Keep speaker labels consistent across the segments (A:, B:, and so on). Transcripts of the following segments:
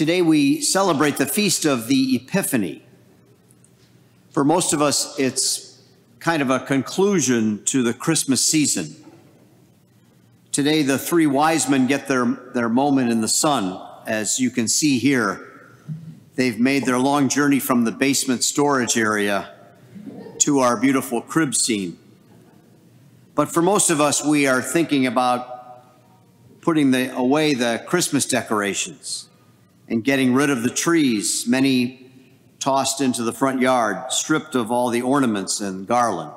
A: Today we celebrate the feast of the Epiphany. For most of us, it's kind of a conclusion to the Christmas season. Today, the three wise men get their, their moment in the sun, as you can see here. They've made their long journey from the basement storage area to our beautiful crib scene. But for most of us, we are thinking about putting the, away the Christmas decorations and getting rid of the trees, many tossed into the front yard, stripped of all the ornaments and garland.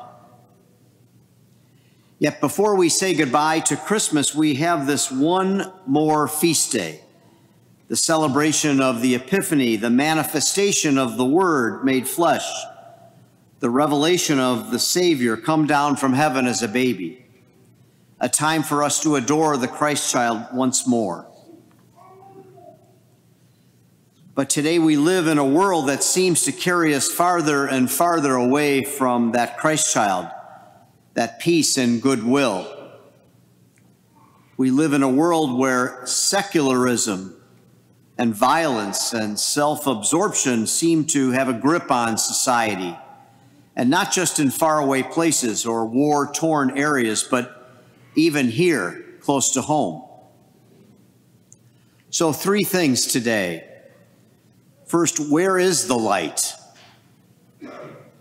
A: Yet before we say goodbye to Christmas, we have this one more feast day, the celebration of the Epiphany, the manifestation of the Word made flesh, the revelation of the Savior come down from heaven as a baby, a time for us to adore the Christ child once more. But today we live in a world that seems to carry us farther and farther away from that Christ child, that peace and goodwill. We live in a world where secularism and violence and self absorption seem to have a grip on society, and not just in faraway places or war torn areas, but even here, close to home. So, three things today First, where is the light?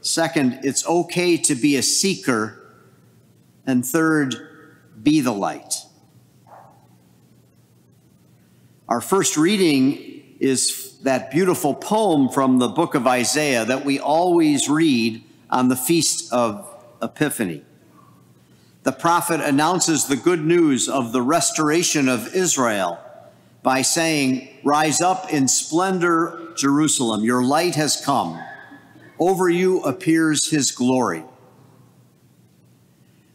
A: Second, it's okay to be a seeker. And third, be the light. Our first reading is that beautiful poem from the book of Isaiah that we always read on the feast of Epiphany. The prophet announces the good news of the restoration of Israel by saying, Rise up in splendor, Jerusalem, your light has come. Over you appears his glory.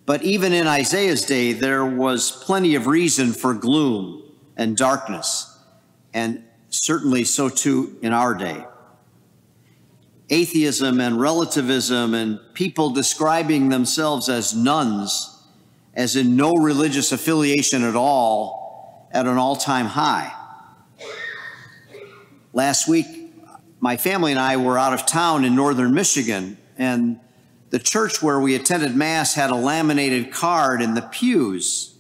A: But even in Isaiah's day, there was plenty of reason for gloom and darkness, and certainly so too in our day. Atheism and relativism and people describing themselves as nones, as in no religious affiliation at all, at an all time high. Last week, my family and I were out of town in northern Michigan, and the church where we attended Mass had a laminated card in the pews.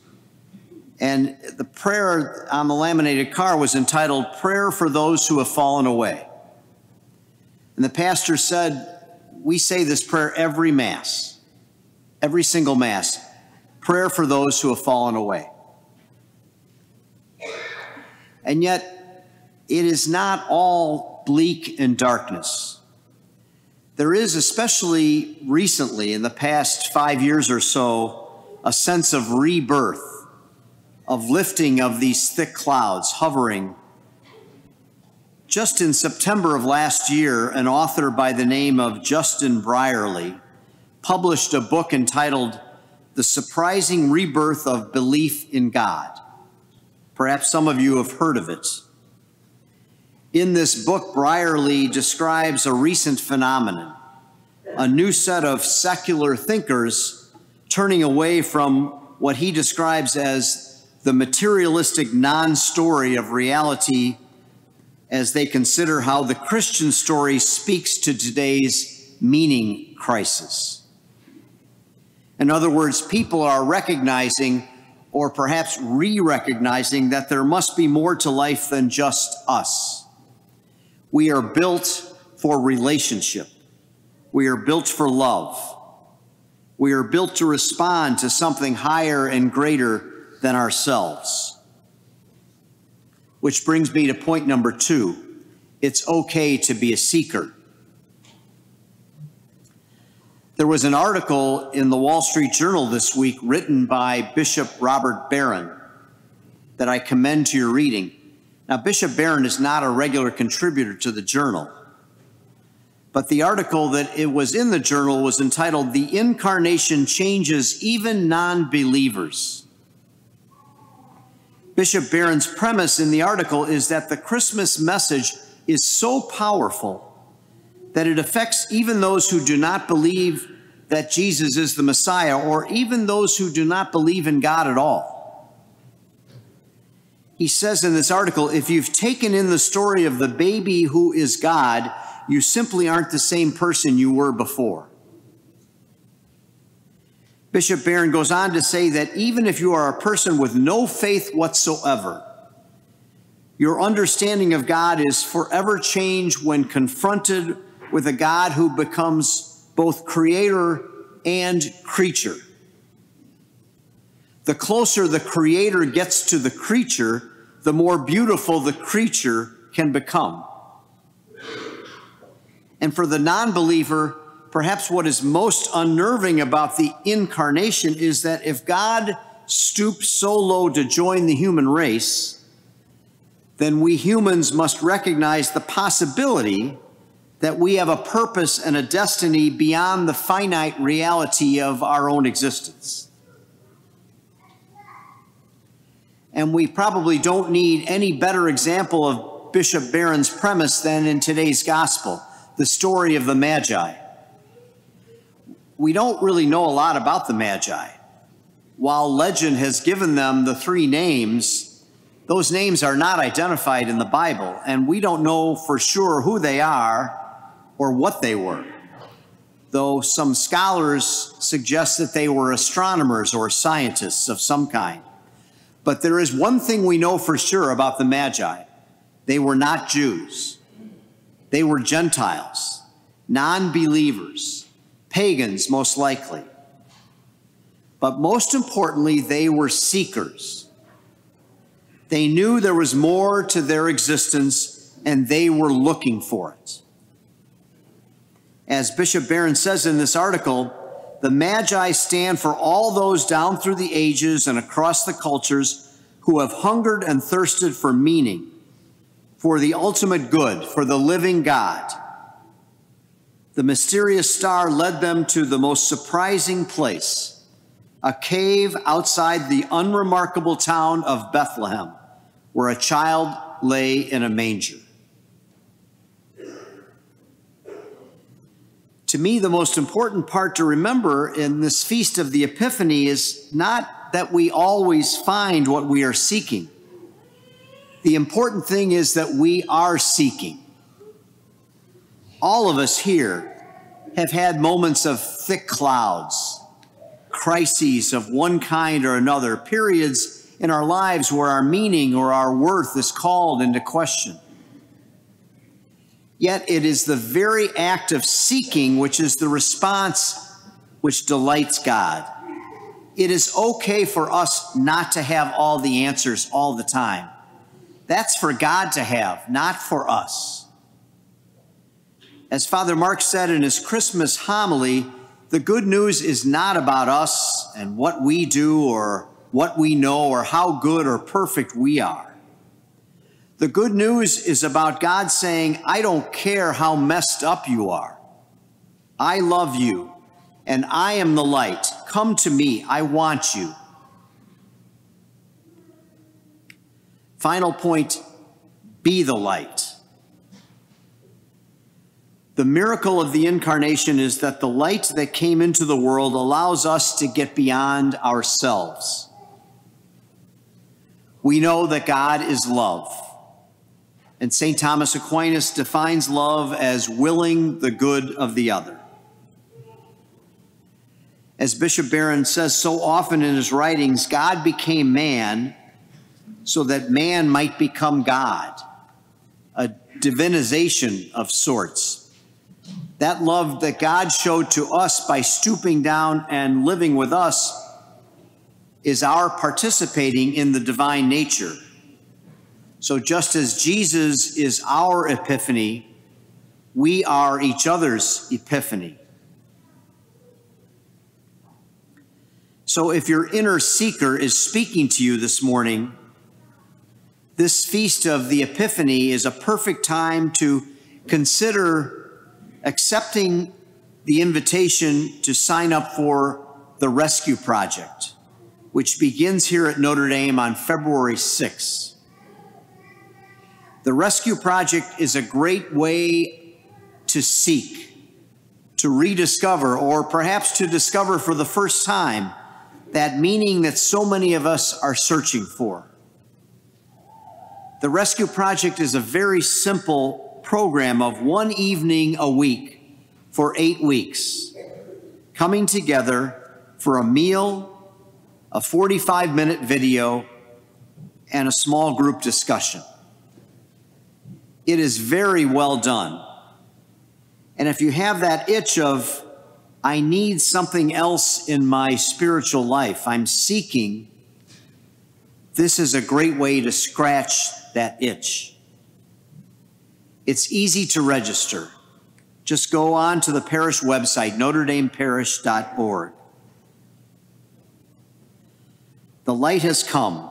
A: And the prayer on the laminated card was entitled Prayer for Those Who Have Fallen Away. And the pastor said, We say this prayer every Mass, every single Mass prayer for those who have fallen away. And yet, it is not all bleak and darkness. There is, especially recently, in the past five years or so, a sense of rebirth, of lifting of these thick clouds hovering. Just in September of last year, an author by the name of Justin Brierley published a book entitled The Surprising Rebirth of Belief in God. Perhaps some of you have heard of it. In this book, Brierley describes a recent phenomenon a new set of secular thinkers turning away from what he describes as the materialistic non story of reality as they consider how the Christian story speaks to today's meaning crisis. In other words, people are recognizing or perhaps re recognizing that there must be more to life than just us. We are built for relationship, we are built for love, we are built to respond to something higher and greater than ourselves. Which brings me to point number two it's okay to be a seeker. There was an article in the Wall Street Journal this week written by Bishop Robert Barron that I commend to your reading. Now, Bishop Barron is not a regular contributor to the journal, but the article that it was in the journal was entitled The Incarnation Changes Even Non Believers. Bishop Barron's premise in the article is that the Christmas message is so powerful that it affects even those who do not believe that Jesus is the Messiah, or even those who do not believe in God at all. he says in this article if you've taken in the story of the baby who is God, you simply aren't the same person you were before. Bishop Barron goes on to say that even if you are a person with no faith whatsoever, your understanding of God is forever changed when confronted with a God who becomes both creator and creature. The closer the creator gets to the creature, the more beautiful the creature can become. And for the non believer, perhaps what is most unnerving about the incarnation is that if God stoops so low to join the human race, then we humans must recognize the possibility that we have a purpose and a destiny beyond the finite reality of our own existence. And we probably don't need any better example of Bishop Barron's premise than in today's gospel, the story of the Magi. We don't really know a lot about the Magi. While legend has given them the three names, those names are not identified in the Bible, and we don't know for sure who they are or what they were, though some scholars suggest that they were astronomers or scientists of some kind. But there is one thing we know for sure about the Magi they were not Jews, they were Gentiles, non believers, pagans, most likely. But most importantly, they were seekers. They knew there was more to their existence and they were looking for it. As Bishop Barron says in this article, the Magi stand for all those down through the ages and across the cultures who have hungered and thirsted for meaning, for the ultimate good, for the living God. The mysterious star led them to the most surprising place, a cave outside the unremarkable town of Bethlehem, where a child lay in a manger. To me, the most important part to remember in this feast of the Epiphany is not that we always find what we are seeking. The important thing is that we are seeking. All of us here have had moments of thick clouds, crises of one kind or another, periods in our lives where our meaning or our worth is called into question. Yet it is the very act of seeking which is the response which delights God. It is okay for us not to have all the answers all the time. That's for God to have, not for us. As Father Mark said in his Christmas homily, the good news is not about us and what we do or what we know or how good or perfect we are. The good news is about God saying, I don't care how messed up you are. I love you, and I am the light. Come to me. I want you. Final point be the light. The miracle of the incarnation is that the light that came into the world allows us to get beyond ourselves. We know that God is love. And St. Thomas Aquinas defines love as willing the good of the other. As Bishop Barron says so often in his writings, God became man so that man might become God, a divinization of sorts. That love that God showed to us by stooping down and living with us is our participating in the divine nature. So just as Jesus is our epiphany, we are each other's epiphany. So if your inner seeker is speaking to you this morning, this feast of the Epiphany is a perfect time to consider accepting the invitation to sign up for the Rescue Project, which begins here at Notre Dame on February 6th. The Rescue Project is a great way to seek, to rediscover, or perhaps to discover for the first time that meaning that so many of us are searching for. The Rescue Project is a very simple program of one evening a week for eight weeks, coming together for a meal, a 45 minute video, and a small group discussion. It is very well done. And if you have that itch of, I need something else in my spiritual life, I'm seeking, this is a great way to scratch that itch. It's easy to register. Just go on to the parish website, notredameparish.org. The light has come.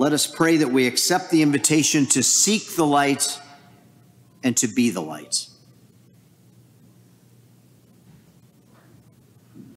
A: Let us pray that we accept the invitation to seek the light and to be the light.